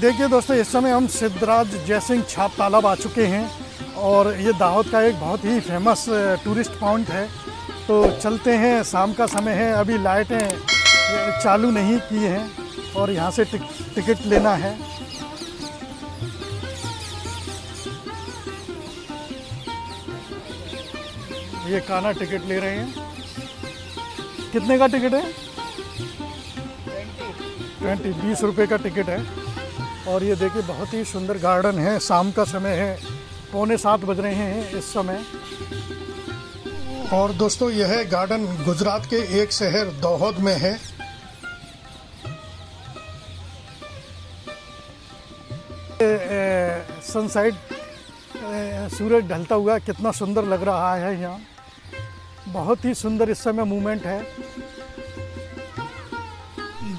देखिए दोस्तों इस समय हम सिद्धराज जयसिंह छाप तालाब आ चुके हैं और ये दाहोद का एक बहुत ही फ़ेमस टूरिस्ट पॉइंट है। तो चलते हैं शाम का समय है अभी लाइटें चालू नहीं की हैं और यहाँ से टिक, टिकट लेना है। ये काना टिकट ले रहे हैं। कितने का टिकट है? ट्वेंटी। बीस रुपये का टिकट है। और ये देखिए, बहुत ही सुंदर गार्डन है। शाम का समय है, पौने सात बज रहे हैं इस समय। और दोस्तों, यह गार्डन गुजरात के एक शहर दोहद में है। सनसाइड सूरज ढलता हुआ कितना सुंदर लग रहा है यहाँ। बहुत ही सुंदर इस समय मूवमेंट है।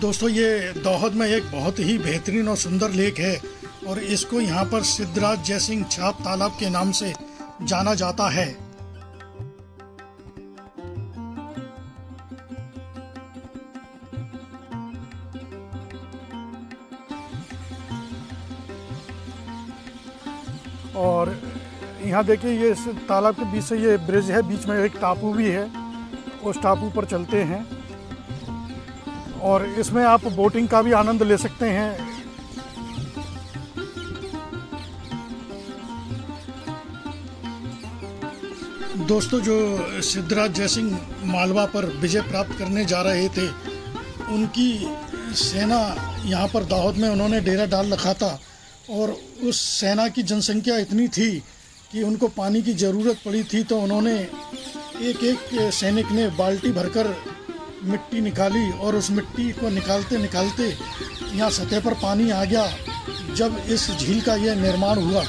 दोस्तों, ये दोहद में एक बहुत ही बेहतरीन और सुंदर लेक है और इसको यहाँ पर सिद्धराज जयसिंह छाप तालाब के नाम से जाना जाता है। और यहाँ देखिए, ये तालाब के बीच से ये ब्रिज है, बीच में एक टापू भी है, उस टापू पर चलते हैं। और इसमें आप बोटिंग का भी आनंद ले सकते हैं। दोस्तों, जो सिद्धराज जयसिंह मालवा पर विजय प्राप्त करने जा रहे थे, उनकी सेना यहाँ पर दाहोद में उन्होंने डेरा डाल रखा था और उस सेना की जनसंख्या इतनी थी कि उनको पानी की ज़रूरत पड़ी थी तो उन्होंने एक एक सैनिक ने बाल्टी भरकर मिट्टी निकाली और उस मिट्टी को निकालते निकालते यहाँ सतह पर पानी आ गया, जब इस झील का यह निर्माण हुआ।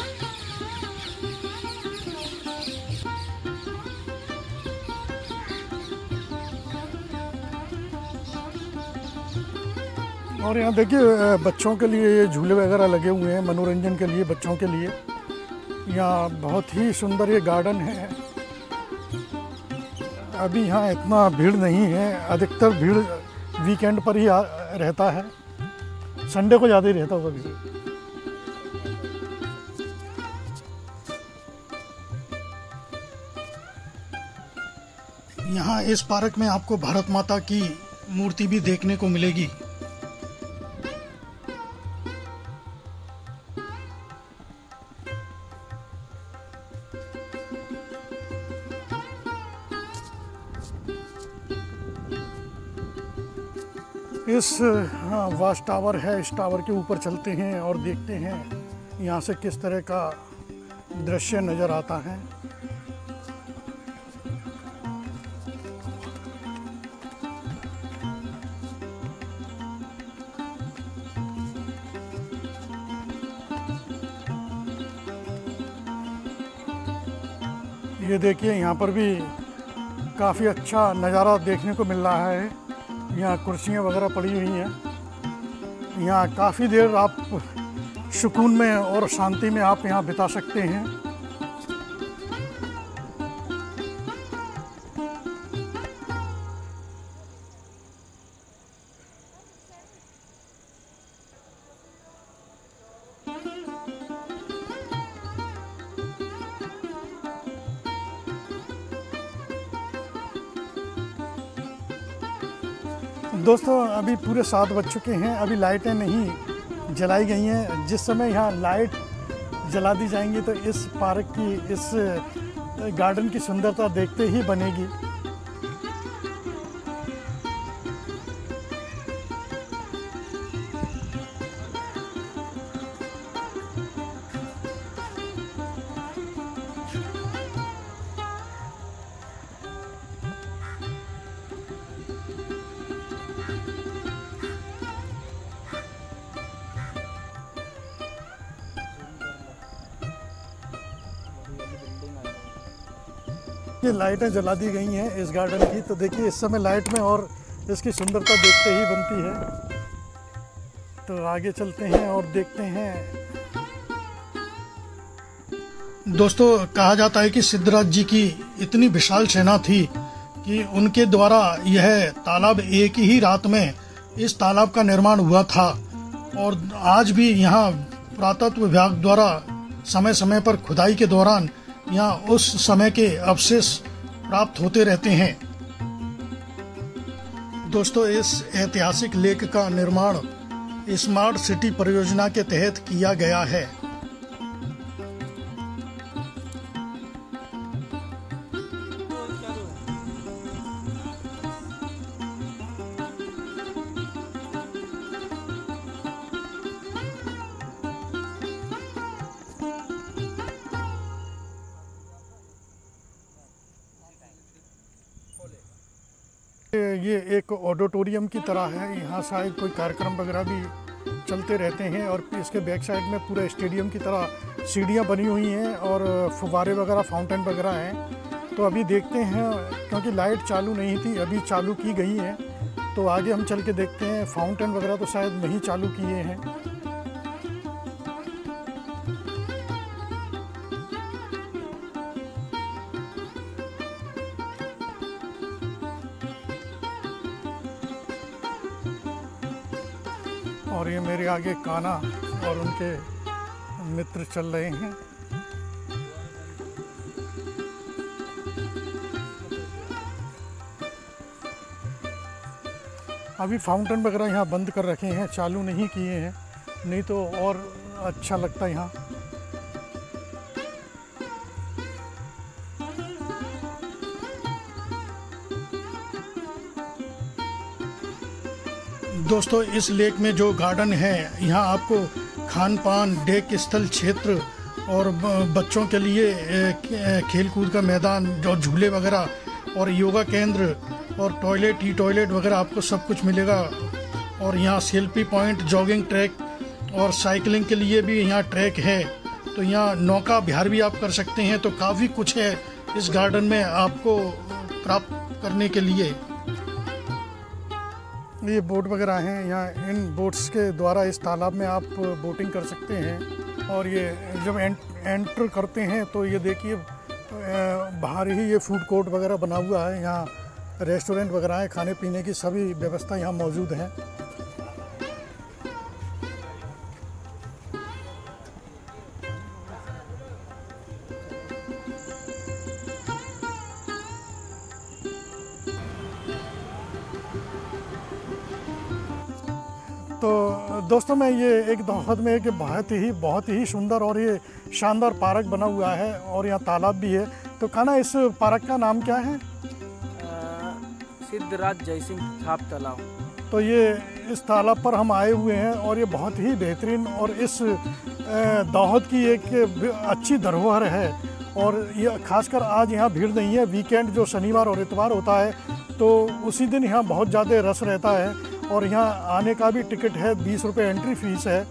और यहाँ देखिए बच्चों के लिए ये झूले वगैरह लगे हुए हैं, मनोरंजन के लिए बच्चों के लिए। यहाँ बहुत ही सुंदर ये गार्डन है। अभी यहाँ इतना भीड़ नहीं है, अधिकतर भीड़ वीकेंड पर ही रहता है। संडे को ज़्यादा ही रहता होगा भीड़ यहाँ इस पार्क में आपको भारत माता की मूर्ति भी देखने को मिलेगी। इस हाँ वाश टावर है। इस टावर के ऊपर चलते हैं और देखते हैं यहाँ से किस तरह का दृश्य नज़र आता है। ये देखिए, यहाँ पर भी काफ़ी अच्छा नज़ारा देखने को मिल रहा है। यहाँ कुर्सियाँ वगैरह पड़ी हुई हैं। यहाँ काफ़ी देर आप सुकून में और शांति में आप यहाँ बिता सकते हैं। दोस्तों, अभी पूरे सात बज चुके हैं, अभी लाइटें नहीं जलाई गई हैं। जिस समय यहाँ लाइट जला दी जाएँगी तो इस पार्क की, इस गार्डन की सुंदरता देखते ही बनेगी। ये लाइटें जला दी गई हैं इस गार्डन की। तो देखिए, इस समय लाइट में और इसकी सुंदरता देखते ही बनती है। तो आगे चलते हैं और देखते हैं। दोस्तों, कहा जाता है कि सिद्धराज जी की इतनी विशाल सेना थी कि उनके द्वारा यह तालाब एक ही रात में इस तालाब का निर्माण हुआ था। और आज भी यहाँ पुरातत्व विभाग द्वारा समय समय पर खुदाई के दौरान यहाँ उस समय के अवशेष प्राप्त होते रहते हैं। दोस्तों, इस ऐतिहासिक लेक का निर्माण स्मार्ट सिटी परियोजना के तहत किया गया है। ये एक ऑडिटोरियम की तरह है। यहाँ शायद कोई कार्यक्रम वगैरह भी चलते रहते हैं और इसके बैक साइड में पूरे स्टेडियम की तरह सीढ़ियाँ बनी हुई हैं और फुवारे वगैरह, फाउंटेन वगैरह हैं। तो अभी देखते हैं, क्योंकि लाइट चालू नहीं थी, अभी चालू की गई है। तो आगे हम चल के देखते हैं, फाउंटेन वगैरह तो शायद नहीं चालू किए हैं। और ये मेरे आगे काना और उनके मित्र चल रहे हैं। अभी फाउंटेन वगैरह यहाँ बंद कर रखे हैं, चालू नहीं किए हैं, नहीं तो और अच्छा लगता यहाँ। दोस्तों, इस लेक में जो गार्डन है, यहाँ आपको खान पान डेक स्थल क्षेत्र और बच्चों के लिए खेल कूद का मैदान और झूले वगैरह और योगा केंद्र और टॉयलेट ई टॉयलेट वगैरह आपको सब कुछ मिलेगा। और यहाँ सेल्फी पॉइंट, जॉगिंग ट्रैक और साइकिलिंग के लिए भी यहाँ ट्रैक है। तो यहाँ नौका बिहार भी आप कर सकते हैं। तो काफ़ी कुछ है इस गार्डन में आपको प्राप्त करने के लिए। ये बोट वगैरह हैं यहाँ इन बोट्स के द्वारा इस तालाब में आप बोटिंग कर सकते हैं और ये जब एंट, एंटर करते हैं तो ये देखिए बाहर ही ये फ़ूड कोर्ट वगैरह बना हुआ है यहाँ रेस्टोरेंट वगैरह है खाने पीने की सभी व्यवस्था यहाँ मौजूद हैं। तो दोस्तों मैं ये एक दावत में कि बहुत ही बहुत ही सुंदर और ये शानदार पार्क बना हुआ है और यहाँ तालाब भी है। तो खाना इस पार्क का नाम क्या है? सिद्धराज जयसिंह छाप तालाब तो ये इस तालाब पर हम आए हुए हैं और ये बहुत ही बेहतरीन और इस दाहोद की एक अच्छी धरोहर है। और ये खासकर आज यहाँ भीड़ नहीं है। वीकेंड जो शनिवार और इतवार होता है तो उसी दिन यहाँ बहुत ज़्यादा रस रहता है। और यहाँ आने का भी टिकट है बीस रुपये एंट्री फ़ीस है।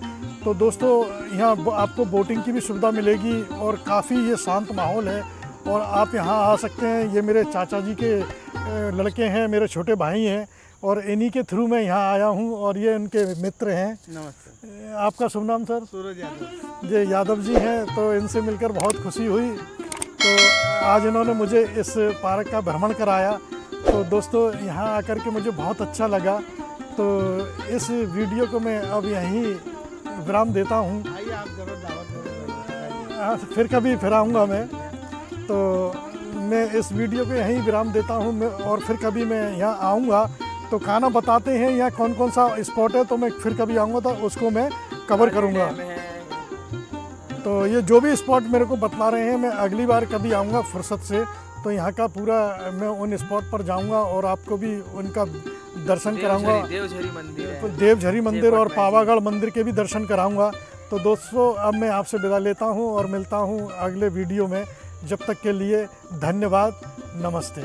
तो दोस्तों यहाँ आपको बोटिंग की भी सुविधा मिलेगी और काफ़ी ये शांत माहौल है। और आप यहाँ आ सकते हैं। ये मेरे चाचा जी के लड़के हैं मेरे छोटे भाई हैं और इन्हीं के थ्रू मैं यहाँ आया हूँ और ये उनके मित्र हैं। नमस्ते। आपका शुभ नाम सर? सूरज यादव। ये यादव जी हैं तो इनसे मिलकर बहुत खुशी हुई। तो आज इन्होंने मुझे इस पार्क का भ्रमण कराया। तो दोस्तों यहाँ आकर के मुझे बहुत अच्छा लगा। तो इस वीडियो को मैं अब यहीं विराम देता हूँ। फिर कभी फिर आऊँगा मैं। तो मैं इस वीडियो को यहीं विराम देता हूँ। मैं और फिर कभी मैं यहाँ आऊँगा। तो खाना बताते हैं यहाँ कौन कौन सा स्पॉट है तो मैं फिर कभी आऊँगा तो उसको मैं कवर करूँगा। तो ये जो भी स्पॉट मेरे को बतला रहे हैं मैं अगली बार कभी आऊँगा फुर्सत से तो यहाँ का पूरा मैं उन स्पॉट पर जाऊँगा और आपको भी उनका दर्शन कराऊँगा। देवझरी मंदिर देवझरी मंदिर और पावागढ़ मंदिर के भी दर्शन कराऊँगा। तो दोस्तों अब मैं आपसे विदा लेता हूँ और मिलता हूँ अगले वीडियो में। जब तक के लिए धन्यवाद नमस्ते।